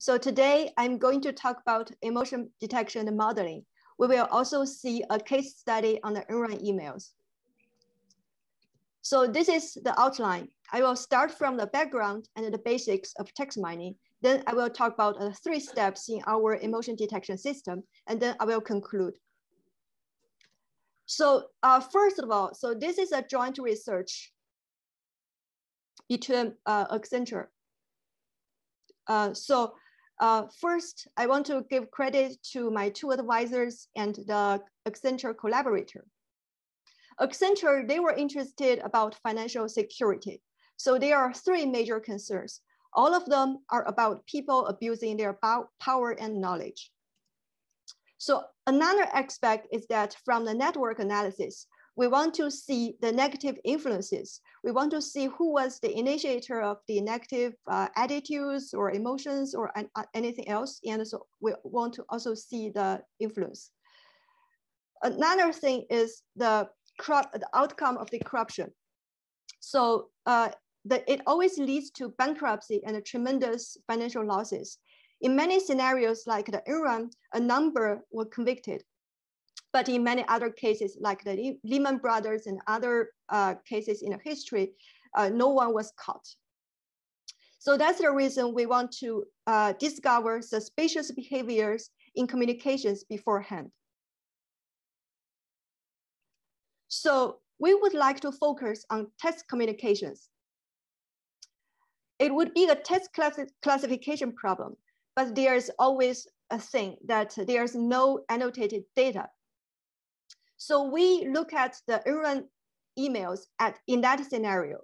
So today I'm going to talk about emotion detection and modeling. We will also see a case study on the Enron emails. So this is the outline. I will start from the background and the basics of text mining. Then I will talk about the three steps in our emotion detection system, and then I will conclude. So uh, first of all, so this is a joint research between uh, Accenture. Uh, so uh, first, I want to give credit to my two advisors and the Accenture collaborator. Accenture, they were interested about financial security. So there are three major concerns. All of them are about people abusing their power and knowledge. So another aspect is that from the network analysis, we want to see the negative influences. We want to see who was the initiator of the negative uh, attitudes or emotions or uh, anything else. And so we want to also see the influence. Another thing is the, the outcome of the corruption. So uh, the, it always leads to bankruptcy and tremendous financial losses. In many scenarios like the Enron, a number were convicted. But in many other cases, like the Lehman Brothers and other uh, cases in history, uh, no one was caught. So that's the reason we want to uh, discover suspicious behaviors in communications beforehand. So we would like to focus on text communications. It would be a text classification problem, but there's always a thing that there's no annotated data. So we look at the Enron emails at, in that scenario.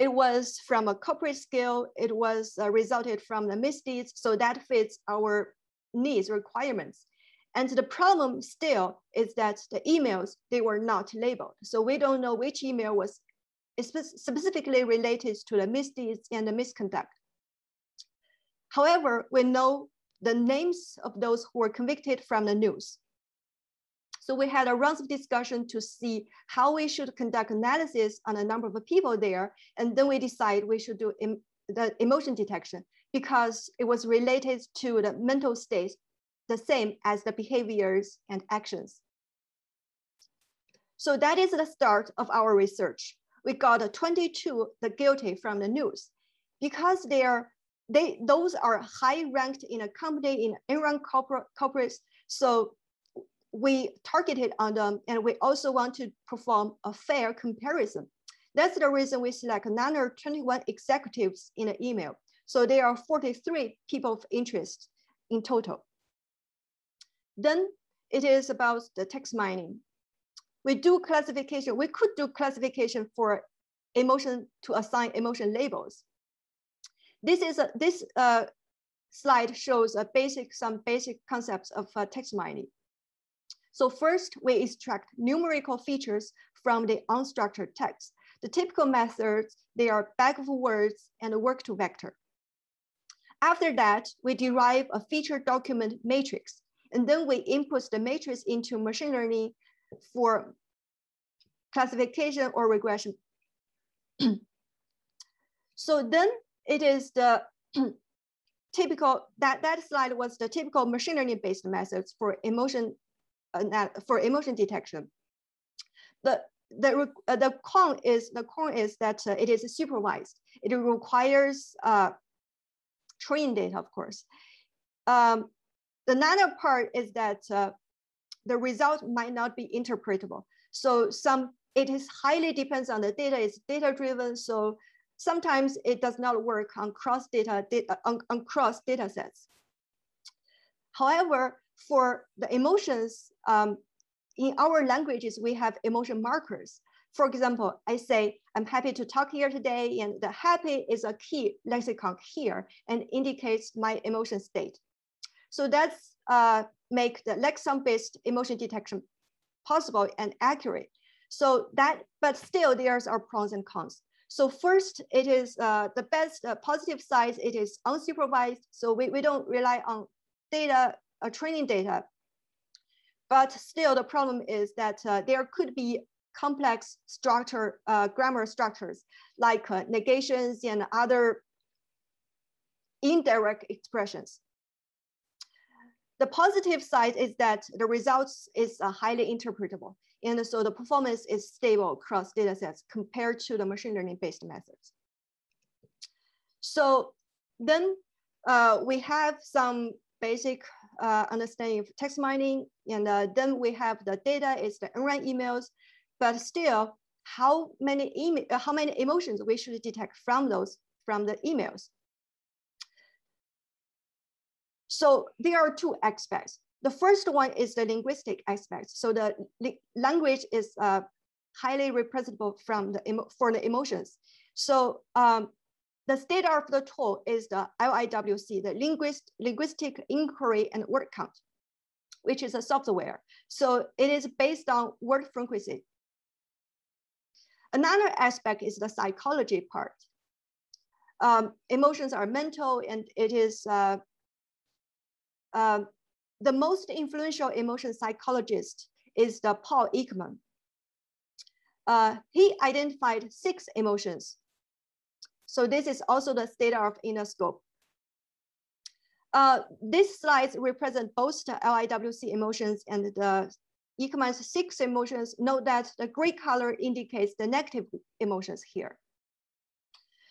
It was from a corporate scale, it was uh, resulted from the misdeeds, so that fits our needs, requirements. And the problem still is that the emails, they were not labeled. So we don't know which email was specifically related to the misdeeds and the misconduct. However, we know the names of those who were convicted from the news. So we had a round of discussion to see how we should conduct analysis on a number of people there. And then we decide we should do em the emotion detection because it was related to the mental state, the same as the behaviors and actions. So that is the start of our research we got 22 the guilty from the news because they are they those are high ranked in a company in Enron corporate corporates. So we targeted on them and we also want to perform a fair comparison. That's the reason we select another 21 executives in the email. So there are 43 people of interest in total. Then it is about the text mining we do classification. We could do classification for emotion to assign emotion labels. This is a, this uh, slide shows a basic some basic concepts of uh, text mining. So first, we extract numerical features from the unstructured text. The typical methods, they are bag of words and word to vector. After that, we derive a feature document matrix, and then we input the matrix into machine learning for classification or regression. so then it is the typical, that, that slide was the typical machine learning based methods for emotion, for emotion detection. The, the, uh, the con is, the con is that uh, it is supervised. It requires uh, training data, of course. Um, the another part is that uh, the result might not be interpretable. So some, it is highly depends on the data, it's data driven. So sometimes it does not work on cross data, data on, on cross data sets. However, for the emotions, um, in our languages, we have emotion markers. For example, I say, I'm happy to talk here today, and the happy is a key lexicon here and indicates my emotion state. So that's uh, make the lexicon-based emotion detection possible and accurate. So that, but still there's our pros and cons. So first, it is uh, the best uh, positive side, it is unsupervised. So we, we don't rely on data, uh, training data. But still the problem is that uh, there could be complex structure, uh, grammar structures like uh, negations and other indirect expressions. The positive side is that the results is uh, highly interpretable. And so the performance is stable across data sets compared to the machine learning based methods. So then uh, we have some basic uh, understanding of text mining. And uh, then we have the data is the Enron emails, but still how many, email, uh, how many emotions we should detect from those, from the emails. So there are two aspects. The first one is the linguistic aspect. So the language is uh, highly representable from the for the emotions. So um, the state of the tool is the LIWC, the linguist, linguistic inquiry and word count, which is a software. So it is based on word frequency. Another aspect is the psychology part. Um, emotions are mental and it is uh, uh, the most influential emotion psychologist is the Paul Ekman. Uh, he identified six emotions. So this is also the state of Interscope. Uh, these slides represent both the LIWC emotions and the Ekman's six emotions. Note that the gray color indicates the negative emotions here.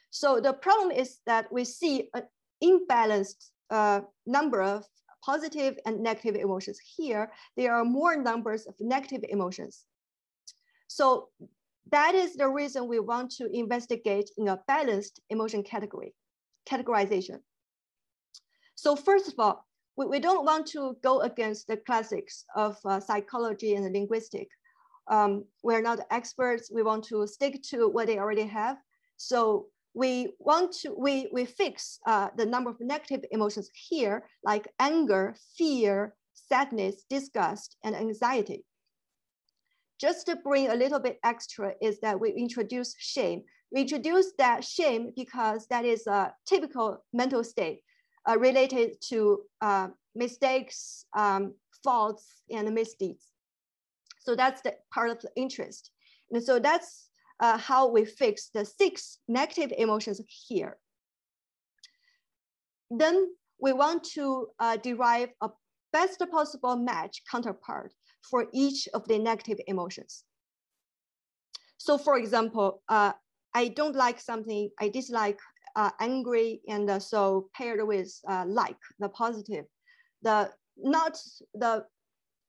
So the problem is that we see an imbalanced uh, number of positive and negative emotions. Here, there are more numbers of negative emotions. So that is the reason we want to investigate in a balanced emotion category, categorization. So first of all, we, we don't want to go against the classics of uh, psychology and linguistic. Um, we're not experts. We want to stick to what they already have. So we want to, we, we fix uh, the number of negative emotions here, like anger, fear, sadness, disgust, and anxiety. Just to bring a little bit extra is that we introduce shame. We introduce that shame because that is a typical mental state uh, related to uh, mistakes, um, faults, and misdeeds. So that's the part of the interest. And so that's uh, how we fix the six negative emotions here. Then we want to uh, derive a best possible match counterpart for each of the negative emotions. So for example, uh, I don't like something, I dislike uh, angry and uh, so paired with uh, like, the positive, the not the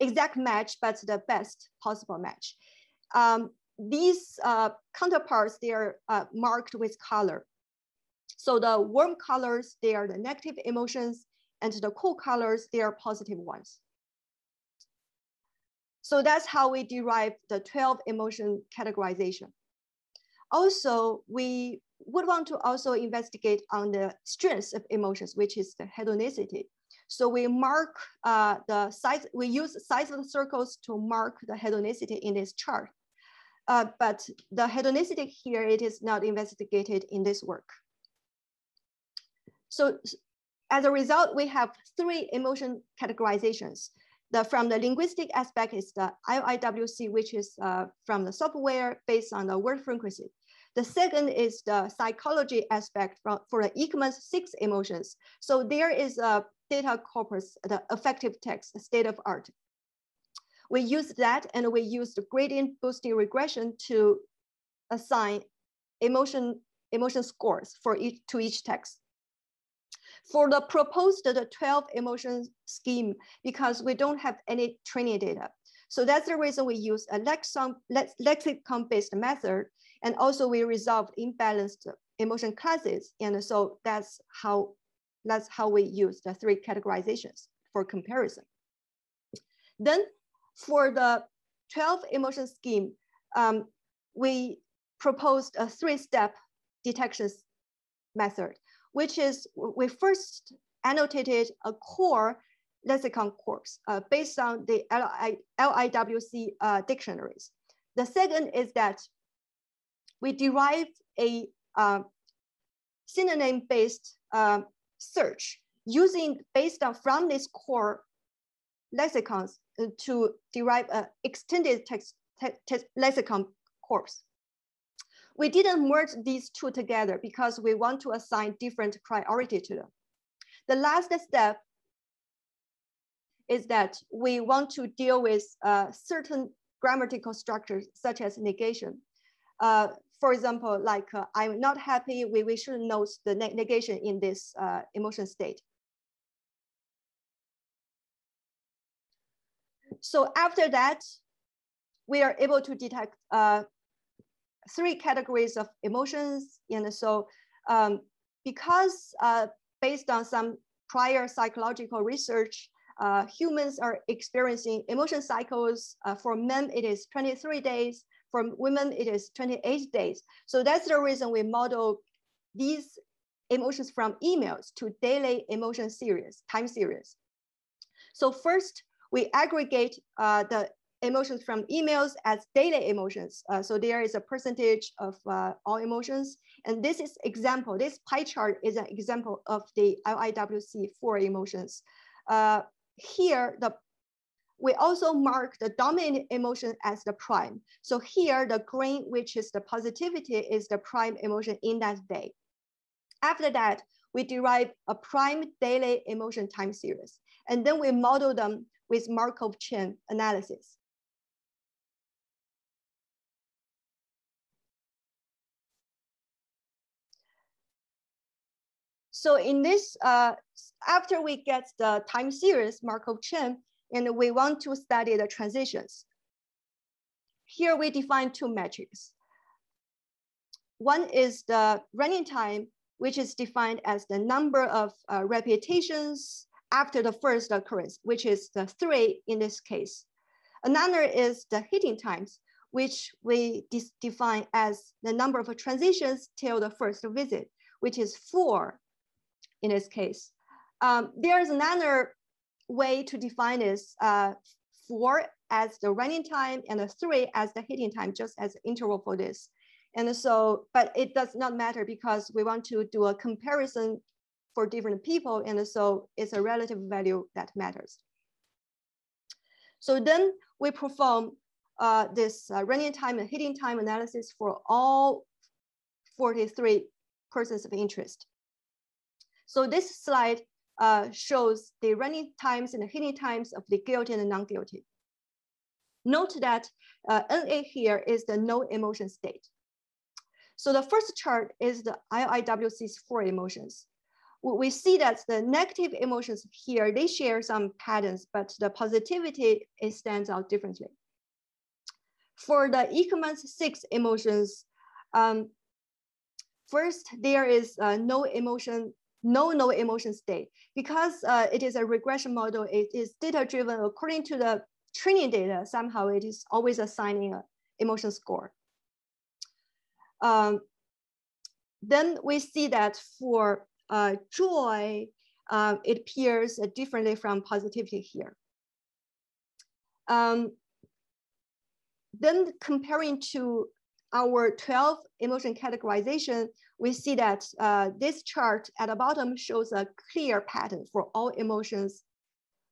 exact match, but the best possible match. Um, these uh, counterparts, they are uh, marked with color. So the warm colors, they are the negative emotions, and the cool colors, they are positive ones. So that's how we derive the 12 emotion categorization. Also, we would want to also investigate on the strengths of emotions, which is the hedonicity. So we mark uh, the size, we use size of the circles to mark the hedonicity in this chart. Uh, but the hedonicity here, it is not investigated in this work. So as a result, we have three emotion categorizations. The, from the linguistic aspect is the LIWC, which is uh, from the software based on the word frequency. The second is the psychology aspect from, for the Ekman's six emotions. So there is a data corpus, the affective text, state of art. We use that and we use the gradient boosting regression to assign emotion, emotion scores for each, to each text. For the proposed the 12 emotion scheme, because we don't have any training data. So that's the reason we use a lexicon, lexicon-based method. And also we resolve imbalanced emotion classes. And so that's how, that's how we use the three categorizations for comparison. Then for the 12 emotion scheme, um, we proposed a three-step detection method, which is we first annotated a core lexicon corpus uh, based on the LI, LIWC uh, dictionaries. The second is that we derived a uh, synonym-based uh, search using based on from this core lexicons uh, to derive an extended text, text lexicon corpus. We didn't merge these two together because we want to assign different priority to them. The last step is that we want to deal with uh, certain grammatical structures such as negation. Uh, for example, like uh, I'm not happy, we, we should note the ne negation in this uh, emotion state. So after that, we are able to detect uh, three categories of emotions. And so um, because uh, based on some prior psychological research, uh, humans are experiencing emotion cycles. Uh, for men, it is 23 days. For women, it is 28 days. So that's the reason we model these emotions from emails to daily emotion series, time series. So first, we aggregate uh, the emotions from emails as daily emotions. Uh, so there is a percentage of uh, all emotions. And this is example, this pie chart is an example of the LIWC for emotions. Uh, here, the we also mark the dominant emotion as the prime. So here, the green, which is the positivity, is the prime emotion in that day. After that, we derive a prime daily emotion time series. And then we model them with Markov chain analysis. So in this, uh, after we get the time series Markov chain, and we want to study the transitions. Here we define two metrics. One is the running time, which is defined as the number of uh, repetitions after the first occurrence, which is the three in this case. Another is the hitting times, which we define as the number of transitions till the first visit, which is four in this case. Um, there's another way to define this uh, four as the running time and the three as the hitting time, just as interval for this. And so, but it does not matter because we want to do a comparison for different people. And so it's a relative value that matters. So then we perform uh, this uh, running time and hitting time analysis for all 43 persons of interest. So this slide uh, shows the running times and the hitting times of the guilty and the non-guilty. Note that uh, NA here is the no emotion state. So the first chart is the LIWC's four emotions. We see that the negative emotions here, they share some patterns, but the positivity, it stands out differently. For the Ekman's six emotions, um, first, there is uh, no emotion no no emotion state. Because uh, it is a regression model, it is data driven according to the training data, somehow it is always assigning an emotion score. Um, then we see that for uh, joy, uh, it appears differently from positivity here. Um, then comparing to our 12 emotion categorization, we see that uh, this chart at the bottom shows a clear pattern for all emotions,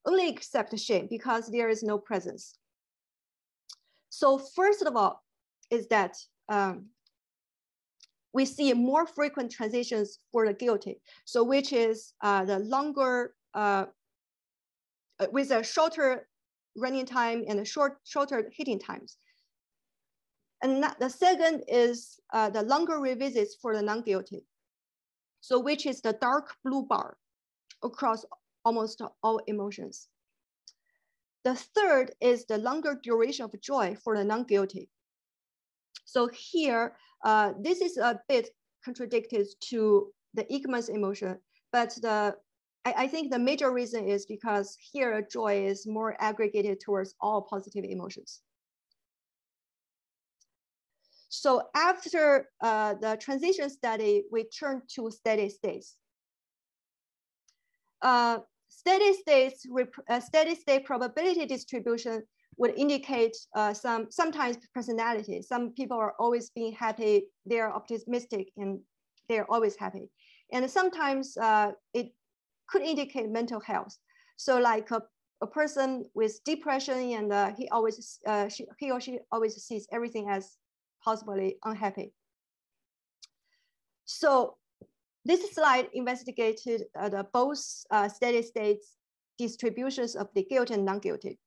only except shame because there is no presence. So first of all, is that um, we see more frequent transitions for the guilty. So which is uh, the longer, uh, with a shorter running time and a short, shorter hitting times. And the second is uh, the longer revisits for the non-guilty. So which is the dark blue bar across almost all emotions. The third is the longer duration of joy for the non-guilty. So here, uh, this is a bit contradicted to the Ekman's emotion, but the I, I think the major reason is because here joy is more aggregated towards all positive emotions. So after uh, the transition study, we turn to steady states. Uh, steady states, uh, steady state probability distribution would indicate uh, some sometimes personality. Some people are always being happy, they're optimistic, and they're always happy. And sometimes uh, it could indicate mental health. So like a, a person with depression and uh, he always uh, she, he or she always sees everything as possibly unhappy. So this slide investigated uh, the both uh, steady states distributions of the guilty and non-guilty.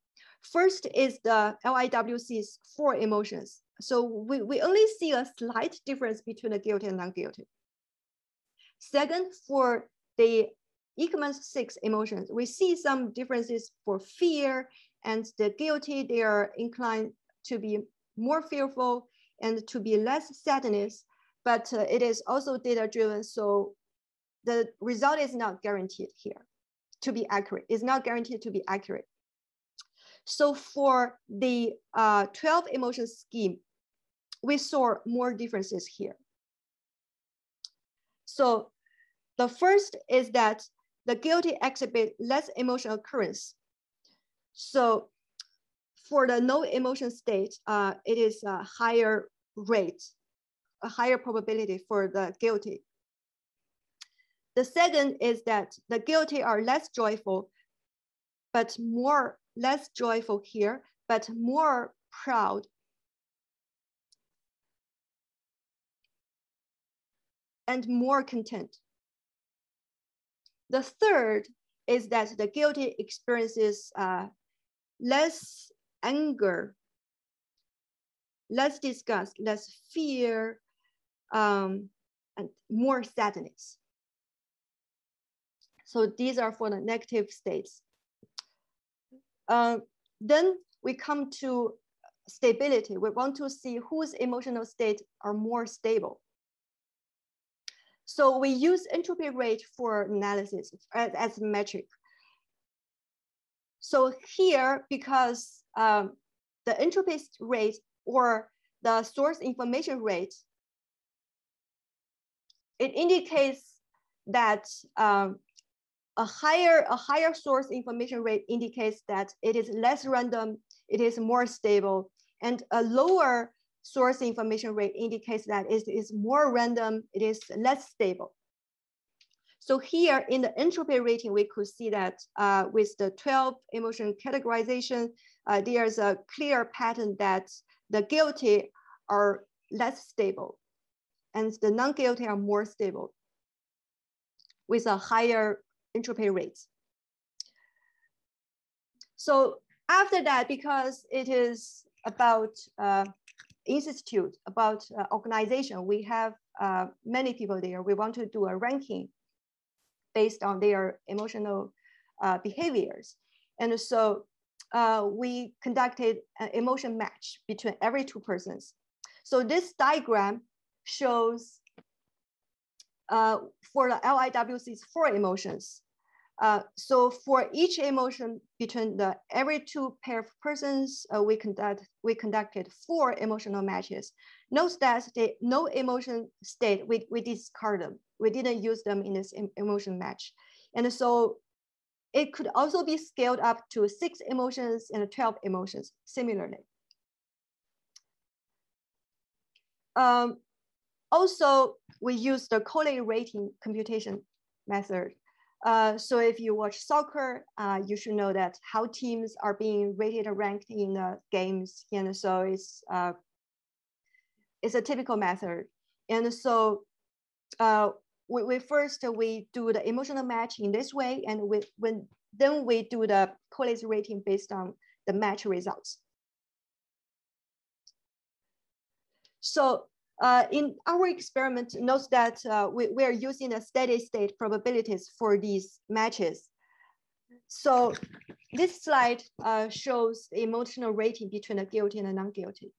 First is the LIWC's four emotions. So we, we only see a slight difference between the guilty and non-guilty. Second, for the Ekman's six emotions, we see some differences for fear and the guilty, they are inclined to be more fearful and to be less sadness, but uh, it is also data driven. So the result is not guaranteed here to be accurate. It's not guaranteed to be accurate. So for the uh, 12 emotion scheme, we saw more differences here. So the first is that the guilty exhibit less emotional occurrence. So for the no emotion state, uh, it is a higher rate, a higher probability for the guilty. The second is that the guilty are less joyful, but more less joyful here, but more proud. And more content. The third is that the guilty experiences uh, less anger, less disgust, less fear, um, and more sadness. So these are for the negative states. Uh, then we come to stability. We want to see whose emotional state are more stable. So we use entropy rate for analysis as, as a metric. So here, because um, the entropy rate or the source information rate, it indicates that um, a higher, a higher source information rate indicates that it is less random, it is more stable, and a lower source information rate indicates that it is more random, it is less stable. So here in the entropy rating, we could see that uh, with the 12 emotion categorization, uh, there's a clear pattern that the guilty are less stable and the non-guilty are more stable with a higher entropy rate. So after that, because it is about uh, institute, about uh, organization, we have uh, many people there. We want to do a ranking based on their emotional uh, behaviors. And so uh, we conducted an emotion match between every two persons. So this diagram shows uh, for the LIWC's four emotions. Uh, so for each emotion between the every two pair of persons, uh, we conduct we conducted four emotional matches. No that the no emotion state we we discard them. We didn't use them in this emotion match, and so it could also be scaled up to six emotions and 12 emotions similarly. Um, also, we use the Colley rating computation method. Uh, so if you watch soccer, uh, you should know that how teams are being rated and ranked in the games. And so it's, uh, it's a typical method. And so uh, we, we first, we do the emotional match in this way. And we, when, then we do the Colley's rating based on the match results. So uh, in our experiment, note that uh, we, we are using a steady state probabilities for these matches. So this slide uh, shows the emotional rating between the guilty and the non-guilty.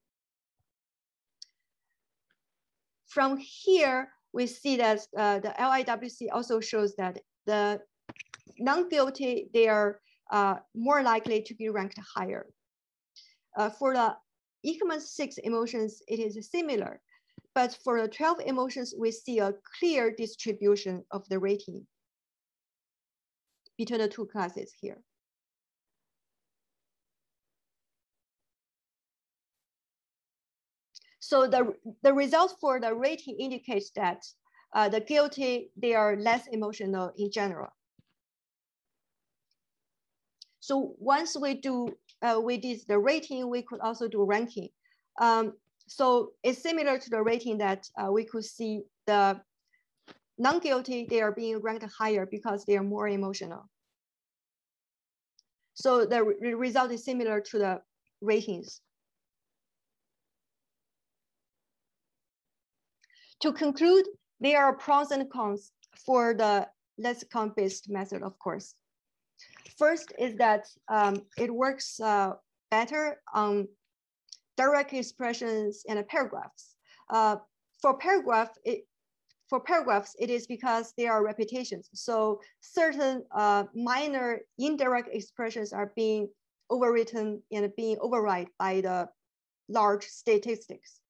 From here, we see that uh, the LIWC also shows that the non-guilty, they are uh, more likely to be ranked higher. Uh, for the Ekman's six emotions, it is similar. But for the 12 emotions, we see a clear distribution of the rating between the two classes here. So the, the results for the rating indicates that uh, the guilty, they are less emotional in general. So once we do, uh, we did the rating, we could also do ranking. Um, so it's similar to the rating that uh, we could see the non-guilty, they are being ranked higher because they are more emotional. So the re result is similar to the ratings. To conclude, there are pros and cons for the lexicon-based method, of course. First is that um, it works uh, better on direct expressions and paragraphs. Uh, for paragraph, it, for paragraphs, it is because they are repetitions. So certain uh, minor indirect expressions are being overwritten and being override by the large statistics.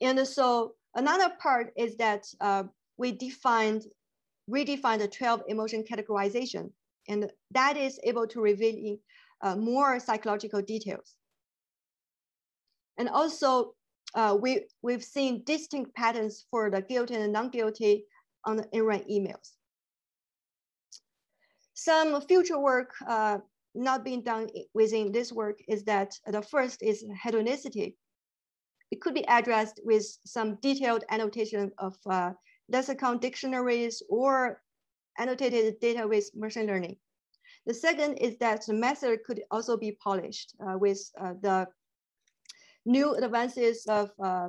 And so another part is that uh, we defined, redefined the 12 emotion categorization, and that is able to reveal uh, more psychological details. And also, uh, we, we've seen distinct patterns for the guilty and non-guilty on the Enron emails. Some future work uh, not being done within this work is that the first is hedonicity. It could be addressed with some detailed annotation of uh, lexicon dictionaries or annotated data with machine learning. The second is that the method could also be polished uh, with uh, the new advances of uh,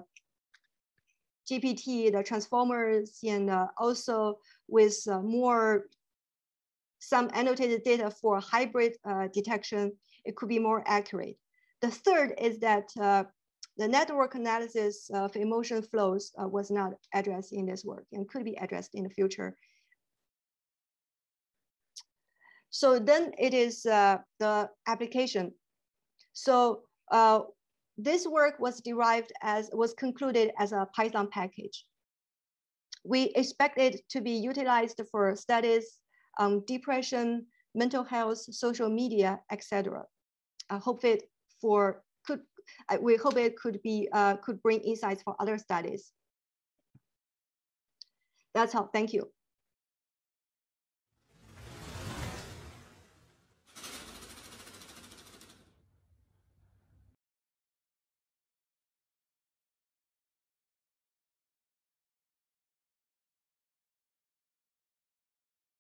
GPT, the transformers, and uh, also with uh, more some annotated data for hybrid uh, detection, it could be more accurate. The third is that uh, the network analysis of emotion flows uh, was not addressed in this work and could be addressed in the future. So then it is the application. So uh, this work was derived as, was concluded as a Python package. We expect it to be utilized for studies um, depression, mental health, social media, etc. I hope it for could we hope it could be uh, could bring insights for other studies. That's all. Thank you.